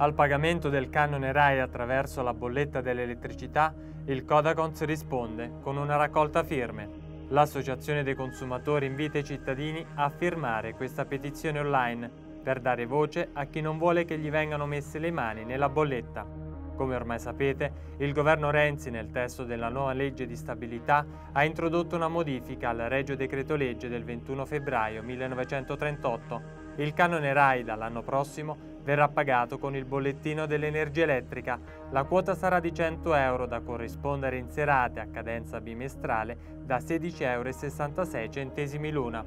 Al pagamento del canone RAI attraverso la bolletta dell'elettricità, il Codacons risponde con una raccolta firme. L'associazione dei consumatori invita i cittadini a firmare questa petizione online per dare voce a chi non vuole che gli vengano messe le mani nella bolletta. Come ormai sapete, il governo Renzi nel testo della nuova legge di stabilità ha introdotto una modifica al Regio Decreto Legge del 21 febbraio 1938. Il canone RAI dall'anno prossimo verrà pagato con il bollettino dell'energia elettrica. La quota sarà di 100 euro da corrispondere in serate a cadenza bimestrale da 16,66 euro l'una.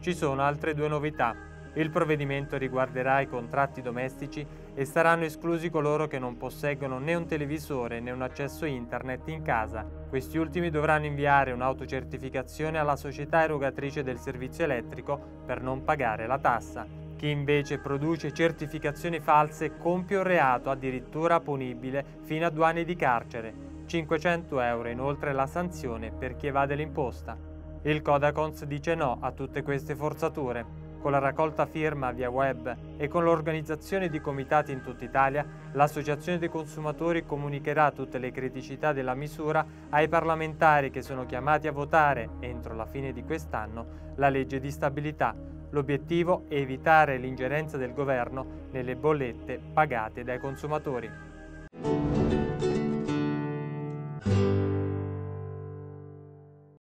Ci sono altre due novità. Il provvedimento riguarderà i contratti domestici e saranno esclusi coloro che non posseggono né un televisore né un accesso internet in casa. Questi ultimi dovranno inviare un'autocertificazione alla società erogatrice del servizio elettrico per non pagare la tassa. Chi invece produce certificazioni false compie un reato addirittura punibile fino a due anni di carcere, 500 euro inoltre la sanzione per chi evade l'imposta. Il Codacons dice no a tutte queste forzature. Con la raccolta firma via web e con l'organizzazione di comitati in tutta Italia, l'Associazione dei consumatori comunicherà tutte le criticità della misura ai parlamentari che sono chiamati a votare, entro la fine di quest'anno, la legge di stabilità L'obiettivo è evitare l'ingerenza del governo nelle bollette pagate dai consumatori.